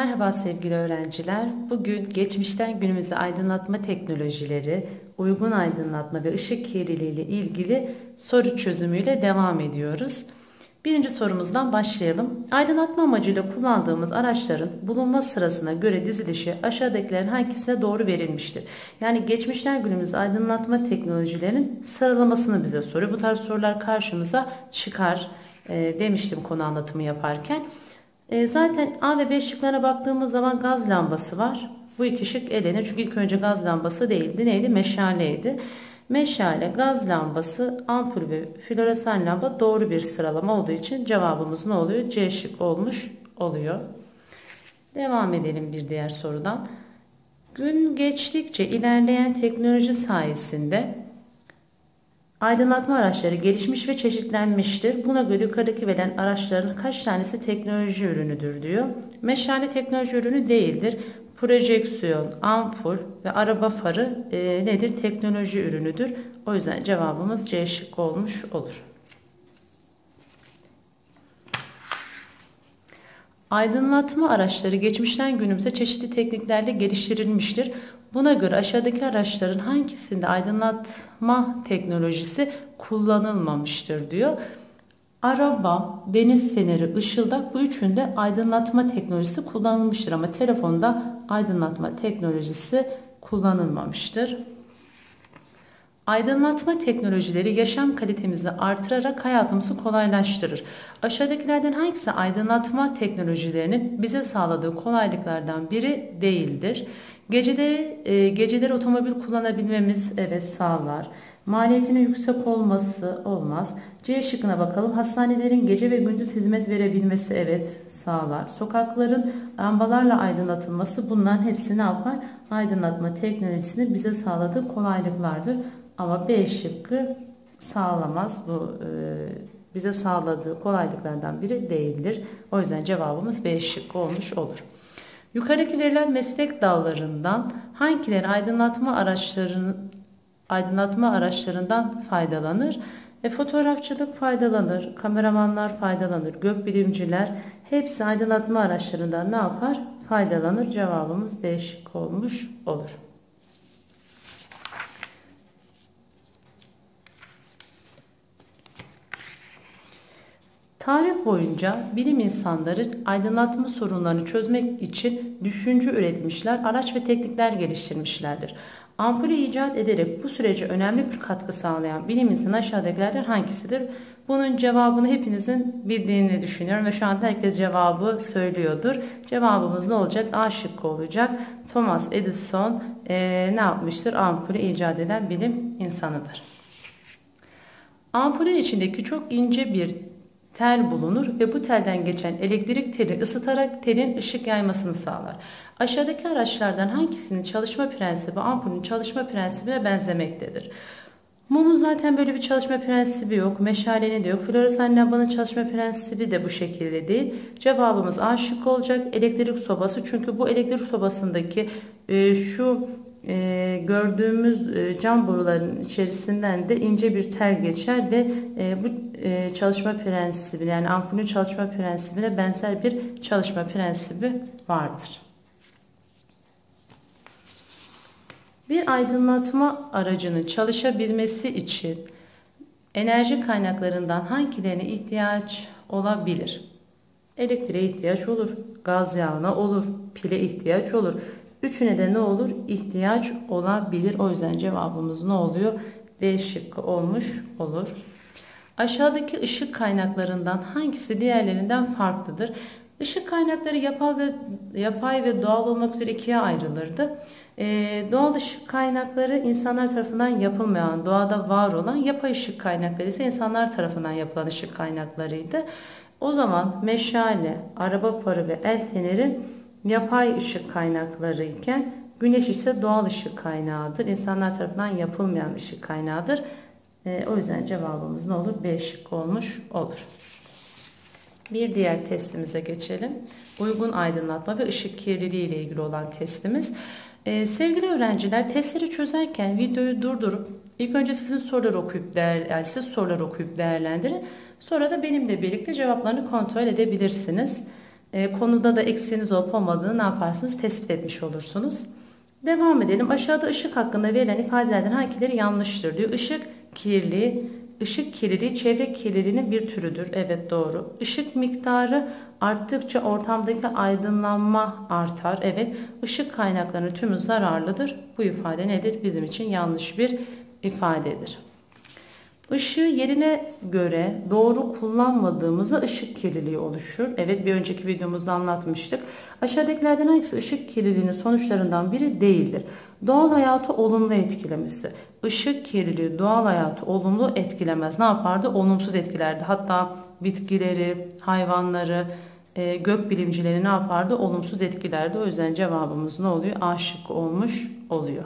Merhaba sevgili öğrenciler. Bugün geçmişten günümüze aydınlatma teknolojileri, uygun aydınlatma ve ışık kirliliği ile ilgili soru çözümüyle devam ediyoruz. Birinci sorumuzdan başlayalım. Aydınlatma amacıyla kullandığımız araçların bulunma sırasına göre dizilişi aşağıdakilerin hangisine doğru verilmiştir? Yani geçmişten günümüze aydınlatma teknolojilerinin sıralamasını bize soruyor. Bu tarz sorular karşımıza çıkar e, demiştim konu anlatımı yaparken. E, zaten A ve B şıklarına baktığımız zaman gaz lambası var. Bu iki şık elenir çünkü ilk önce gaz lambası değildi. Neydi? Meşaleydi. Meşale, gaz lambası, ampul ve floresan lamba doğru bir sıralama olduğu için cevabımız ne oluyor? C şık olmuş oluyor. Devam edelim bir diğer sorudan. Gün geçtikçe ilerleyen teknoloji sayesinde aydınlatma araçları gelişmiş ve çeşitlenmiştir. Buna göre yukarıdaki verilen araçların kaç tanesi teknoloji ürünüdür diyor. Meşale teknoloji ürünü değildir projeksiyon, ampul ve araba farı e, nedir? Teknoloji ürünüdür. O yüzden cevabımız C şık olmuş olur. Aydınlatma araçları geçmişten günümüze çeşitli tekniklerle geliştirilmiştir. Buna göre aşağıdaki araçların hangisinde aydınlatma teknolojisi kullanılmamıştır diyor. Araba, deniz feneri, ışıldak bu üçünde aydınlatma teknolojisi kullanılmıştır ama telefonda aydınlatma teknolojisi kullanılmamıştır. Aydınlatma teknolojileri yaşam kalitemizi artırarak hayatımızı kolaylaştırır. Aşağıdakilerden hangisi aydınlatma teknolojilerinin bize sağladığı kolaylıklardan biri değildir? Geceleri, e, geceleri otomobil kullanabilmemiz evet sağlar. Maliyetinin yüksek olması olmaz. C şıkkına bakalım. Hastanelerin gece ve gündüz hizmet verebilmesi evet sağlar. Sokakların lambalarla aydınlatılması bunların hepsi ne yapar? Aydınlatma teknolojisini bize sağladığı kolaylıklardır. Ama B şıkkı sağlamaz. Bu e, bize sağladığı kolaylıklardan biri değildir. O yüzden cevabımız B şıkkı olmuş olur. Yukarıdaki verilen meslek dallarından hangileri aydınlatma araçlarının aydınlatma araçlarından faydalanır? E, fotoğrafçılık faydalanır, kameramanlar faydalanır, gökbilimciler hepsi aydınlatma araçlarından ne yapar? Faydalanır. Cevabımız değişik olmuş olur. Tarih boyunca bilim insanları aydınlatma sorunlarını çözmek için düşünce üretmişler, araç ve teknikler geliştirmişlerdir. Ampulü icat ederek bu sürece önemli bir katkı sağlayan bilim insanı aşağıdakilerden hangisidir? Bunun cevabını hepinizin bildiğini düşünüyorum ve şu anda herkes cevabı söylüyordur. Cevabımız ne olacak? A şıkkı olacak. Thomas Edison e, ne yapmıştır? Ampulü icat eden bilim insanıdır. Ampulün içindeki çok ince bir tel bulunur ve bu telden geçen elektrik teli ısıtarak telin ışık yaymasını sağlar. Aşağıdaki araçlardan hangisinin çalışma prensibi ampulün çalışma prensibine benzemektedir? Mumun zaten böyle bir çalışma prensibi yok. Meşalenin de yok. Floresan lambanın çalışma prensibi de bu şekilde değil. Cevabımız A şık olacak. Elektrik sobası. Çünkü bu elektrik sobasındaki e, şu e, gördüğümüz e, cam boruların içerisinden de ince bir tel geçer ve e, bu e, çalışma prensibi yani ampulün çalışma prensibine benzer bir çalışma prensibi vardır. Bir aydınlatma aracının çalışabilmesi için enerji kaynaklarından hangilerine ihtiyaç olabilir? Elektriğe ihtiyaç olur, gaz yağına olur, pile ihtiyaç olur. Üçüne de ne olur? İhtiyaç olabilir. O yüzden cevabımız ne oluyor? D şıkkı olmuş olur. Aşağıdaki ışık kaynaklarından hangisi diğerlerinden farklıdır? Işık kaynakları yapay ve, yapay ve doğal olmak üzere ikiye ayrılırdı. Ee, doğal ışık kaynakları insanlar tarafından yapılmayan, doğada var olan yapay ışık kaynakları ise insanlar tarafından yapılan ışık kaynaklarıydı. O zaman meşale, araba farı ve el feneri yapay ışık kaynakları iken güneş ise doğal ışık kaynağıdır. İnsanlar tarafından yapılmayan ışık kaynağıdır. E, o yüzden cevabımız ne olur? B şık olmuş olur. Bir diğer testimize geçelim. Uygun aydınlatma ve ışık kirliliği ile ilgili olan testimiz. Ee, sevgili öğrenciler testleri çözerken videoyu durdurup ilk önce sizin soruları okuyup değer, yani siz soruları okuyup değerlendirin. Sonra da benimle birlikte cevaplarını kontrol edebilirsiniz. E, konuda da eksiğiniz olup olmadığını ne yaparsınız? Tespit etmiş olursunuz. Devam edelim. Aşağıda ışık hakkında verilen ifadelerden hangileri yanlıştır diyor. Işık kirli, ışık kirliliği çevre kirliliğinin bir türüdür. Evet doğru. Işık miktarı arttıkça ortamdaki aydınlanma artar. Evet. Işık kaynaklarının tümü zararlıdır. Bu ifade nedir? Bizim için yanlış bir ifadedir. Işığı yerine göre doğru kullanmadığımızda ışık kirliliği oluşur. Evet bir önceki videomuzda anlatmıştık. Aşağıdakilerden hangisi ışık kirliliğinin sonuçlarından biri değildir? Doğal hayatı olumlu etkilemesi. Işık kirliliği doğal hayatı olumlu etkilemez. Ne yapardı? Olumsuz etkilerdi. Hatta bitkileri, hayvanları, e, gök bilimcileri ne yapardı? Olumsuz etkilerdi. O yüzden cevabımız ne oluyor? A şıkkı olmuş oluyor.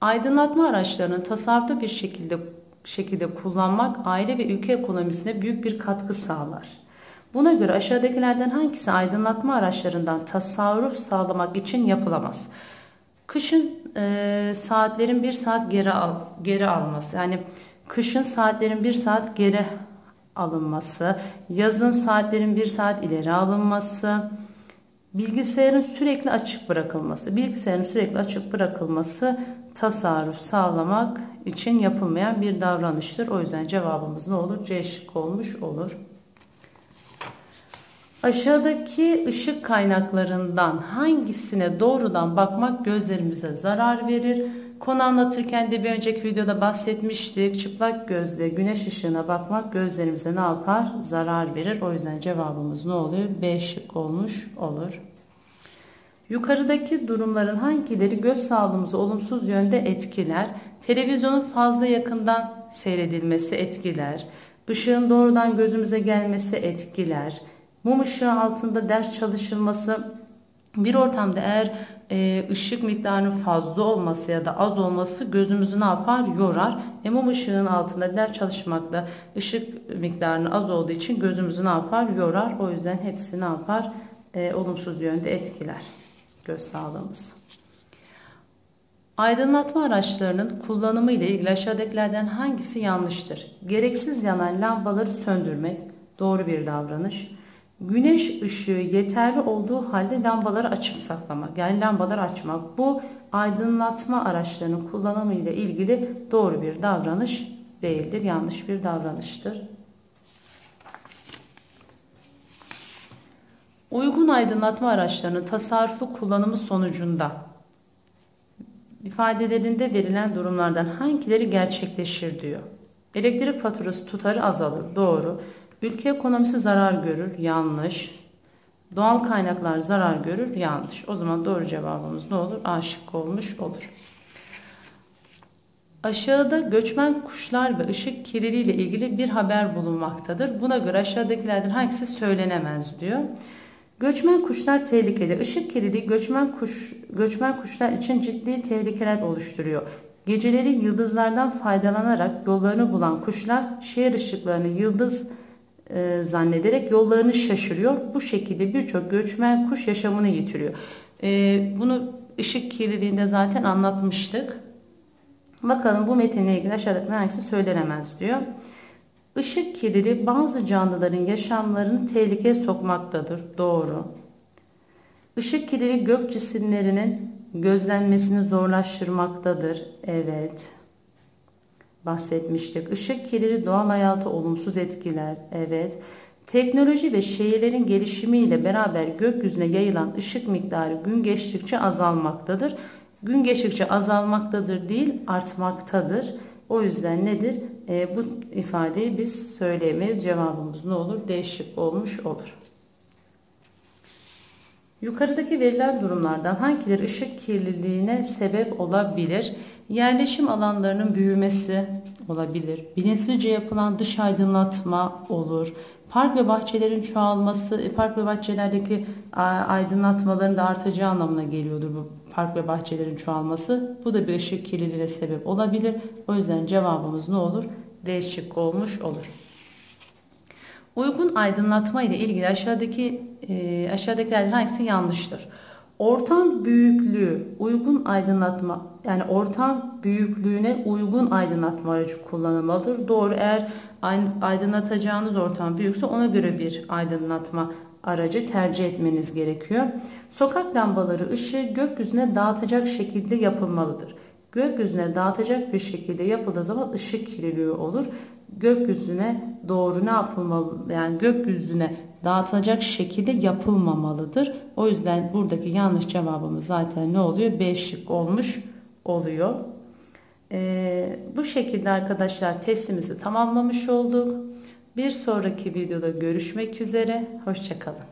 Aydınlatma araçlarının tasarruflu bir şekilde şekilde kullanmak aile ve ülke ekonomisine büyük bir katkı sağlar. Buna göre aşağıdakilerden hangisi aydınlatma araçlarından tasarruf sağlamak için yapılamaz? Kışın e, saatlerin bir saat geri al, geri alması yani kışın saatlerin bir saat geri alınması, yazın saatlerin bir saat ileri alınması, bilgisayarın sürekli açık bırakılması, bilgisayarın sürekli açık bırakılması tasarruf sağlamak için yapılmayan bir davranıştır. O yüzden cevabımız ne olur? C şık olmuş olur. Aşağıdaki ışık kaynaklarından hangisine doğrudan bakmak gözlerimize zarar verir? Konu anlatırken de bir önceki videoda bahsetmiştik. Çıplak gözle güneş ışığına bakmak gözlerimize ne yapar? Zarar verir. O yüzden cevabımız ne oluyor? B şık olmuş olur. Yukarıdaki durumların hangileri göz sağlığımızı olumsuz yönde etkiler? Televizyonun fazla yakından seyredilmesi etkiler. Işığın doğrudan gözümüze gelmesi etkiler. Mum ışığı altında ders çalışılması bir ortamda eğer e, ışık miktarının fazla olması ya da az olması gözümüzü ne yapar? Yorar. E, mum ışığının altında ders çalışmakta ışık miktarının az olduğu için gözümüzü ne yapar? Yorar. O yüzden hepsi ne yapar? E, olumsuz yönde etkiler göz sağlığımız. Aydınlatma araçlarının kullanımı ile ilgili aşağıdakilerden hangisi yanlıştır? Gereksiz yanan lambaları söndürmek doğru bir davranış. Güneş ışığı yeterli olduğu halde lambaları açık saklamak yani lambaları açmak bu aydınlatma araçlarının kullanımı ile ilgili doğru bir davranış değildir. Yanlış bir davranıştır. Uygun aydınlatma araçlarının tasarruflu kullanımı sonucunda ifadelerinde verilen durumlardan hangileri gerçekleşir diyor. Elektrik faturası tutarı azalır. Doğru. Ülke ekonomisi zarar görür. Yanlış. Doğal kaynaklar zarar görür. Yanlış. O zaman doğru cevabımız ne olur? A şıkkı olmuş olur. Aşağıda göçmen kuşlar ve ışık kirliliği ile ilgili bir haber bulunmaktadır. Buna göre aşağıdakilerden hangisi söylenemez diyor. Göçmen kuşlar tehlikeli. Işık kirliliği göçmen kuş göçmen kuşlar için ciddi tehlikeler oluşturuyor. Geceleri yıldızlardan faydalanarak yollarını bulan kuşlar şehir ışıklarını yıldız e, zannederek yollarını şaşırıyor. Bu şekilde birçok göçmen kuş yaşamını yitiriyor. E, bunu ışık kirliliğinde zaten anlatmıştık. Bakalım bu metinle ilgili aşağıdaki hangisi söylenemez diyor. Işık kirliliği bazı canlıların yaşamlarını tehlikeye sokmaktadır. Doğru. Işık kirliliği gök cisimlerinin gözlenmesini zorlaştırmaktadır. Evet. Bahsetmiştik. Işık kirliliği doğal hayatı olumsuz etkiler. Evet. Teknoloji ve şehirlerin gelişimiyle beraber gökyüzüne yayılan ışık miktarı gün geçtikçe azalmaktadır. Gün geçtikçe azalmaktadır değil artmaktadır. O yüzden nedir? E, bu ifadeyi biz söyleyemeyiz. Cevabımız ne olur? Değişik olmuş olur. Yukarıdaki verilen durumlardan hangileri ışık kirliliğine sebep olabilir? Yerleşim alanlarının büyümesi olabilir. Bilinçsizce yapılan dış aydınlatma olur. Park ve bahçelerin çoğalması, e, park ve bahçelerdeki aydınlatmaların da artacağı anlamına geliyordur bu park ve bahçelerin çoğalması. Bu da bir ışık kirliliğine sebep olabilir. O yüzden cevabımız ne olur? D şıkkı olmuş olur. Uygun aydınlatma ile ilgili aşağıdaki e, aşağıdakilerden hangisi yanlıştır? Ortam büyüklüğü uygun aydınlatma yani ortam büyüklüğüne uygun aydınlatma aracı kullanılmalıdır. Doğru eğer aydınlatacağınız ortam büyükse ona göre bir aydınlatma aracı tercih etmeniz gerekiyor. Sokak lambaları ışığı gökyüzüne dağıtacak şekilde yapılmalıdır. Gökyüzüne dağıtacak bir şekilde yapıldığı zaman ışık kirliliği olur. Gökyüzüne doğru ne yapılmalı? Yani gökyüzüne dağıtacak şekilde yapılmamalıdır. O yüzden buradaki yanlış cevabımız zaten ne oluyor? B şık olmuş oluyor. Ee, bu şekilde arkadaşlar testimizi tamamlamış olduk. Bir sonraki videoda görüşmek üzere. Hoşçakalın.